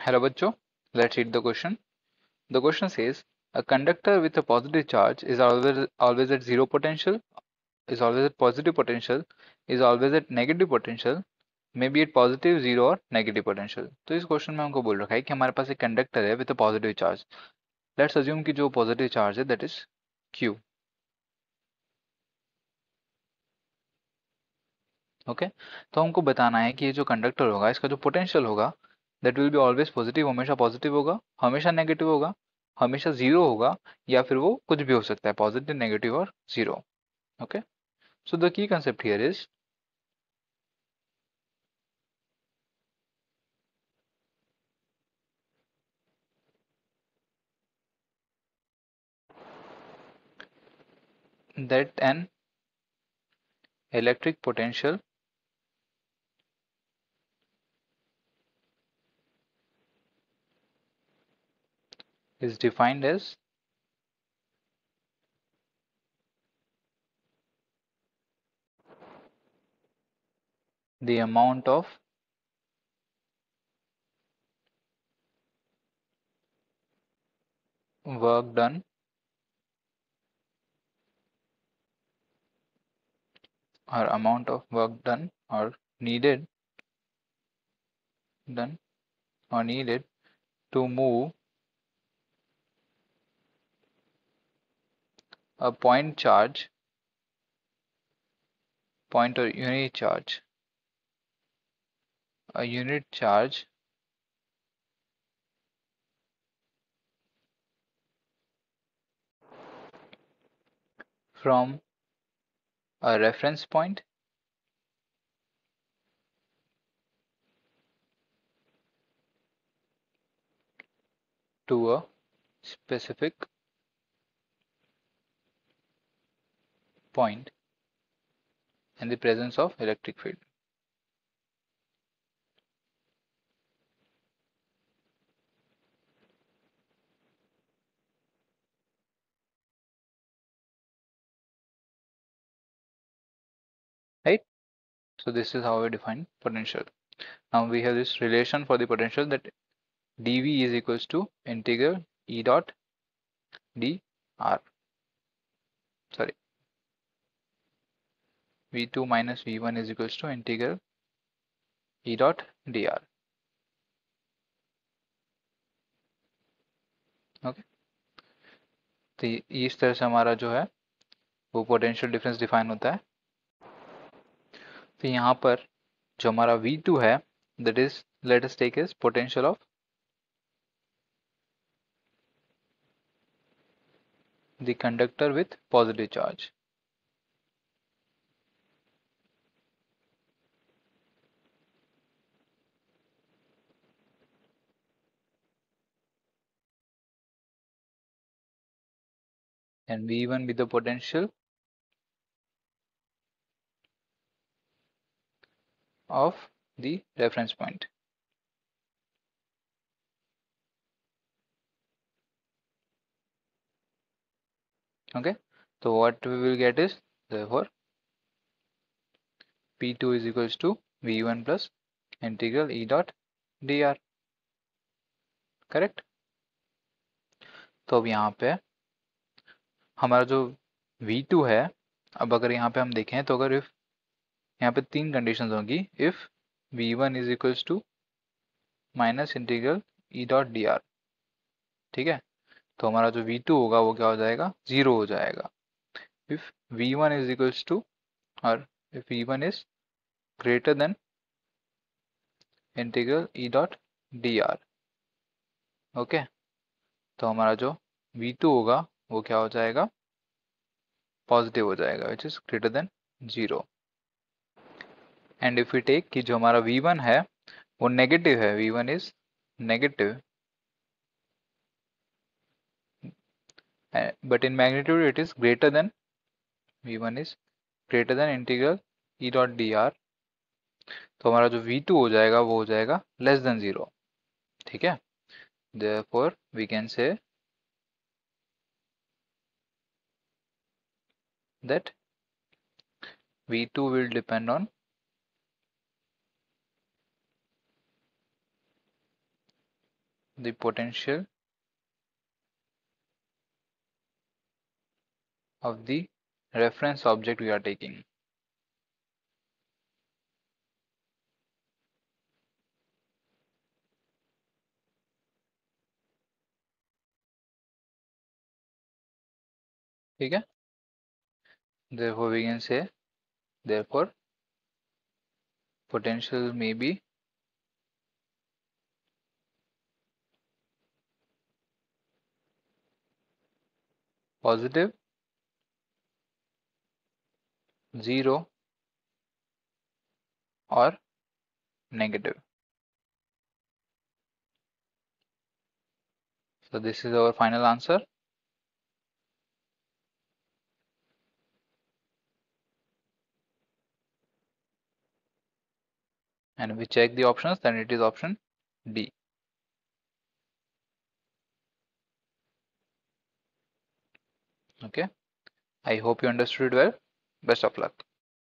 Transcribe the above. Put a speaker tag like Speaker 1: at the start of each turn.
Speaker 1: Hello बच्चो. Let's read the question the question says a conductor with a positive charge is always always at zero potential is always at positive potential is always at negative potential may be at positive zero और negative potential तो इस question में हमको बोल रखा है कि हमारे पास एक कंडक्टर है with a positive charge let's assume की जो पॉजिटिव चार्ज है दैट इज़ क्यू ओके तो हमको बताना है कि ये जो कंडक्टर होगा, इसका जो पोटेंशियल होगा that will be always positive हमेशा पॉजिटिव होगा हमेशा नेगेटिव होगा हमेशा जीरो होगा या फिर वो कुछ भी हो सकता है पॉजिटिव नेगेटिव और zero okay so the key concept here is that an electric potential is defined as the amount of work done or amount of work done or needed done or needed to move a point charge point or unit charge. A unit charge from a reference point to a specific point in the presence of electric field. Right? So this is how we define potential. Now we have this relation for the potential that dV is equals to integral E dot dr. Sorry. v2 minus v1 is equals to integral e dot dr. Okay तो इस तरह से हमारा जो है, वो potential difference define होता है। तो यहाँ पर जो हमारा v2 है that is let us take is potential of the conductor with positive charge And V1 be the potential of the reference point. okay so what we will get is therefore p2 is equals to v1 plus integral e dot dr correct तो अब यहाँ पे हमारा जो v2 है, अब अगर यहाँ पे हम देखें तो अगर इफ़ यहाँ पे तीन कंडीशंस होंगी। If v1 is equals to minus integral E dot D R ठीक है? तो हमारा जो V2 होगा वो क्या हो जाएगा? ज़ीरो हो जाएगा। If V1 is equals to और if V1 is greater than integral E dot D R okay तो हमारा जो V2 होगा वो क्या हो जाएगा? पॉजिटिव हो जाएगा which is greater than zero and if you take कि जो हमारा वी वन है, वो नेगेटिव है। V one is negative but in magnitude it is greater than V one is greater than integral E dot D R तो हमारा जो we to हो जाएगा, वो हो जाएगा लेस देन ज़ीरो ठीक है? There we can say that v2 will depend on the potential of the reference object we are taking. ठीक है therefore we can say therefore potential may be positive 0 or negative. So this is our final answer and we check the options then it is option D. Okay, I hope you understood well. Best of luck.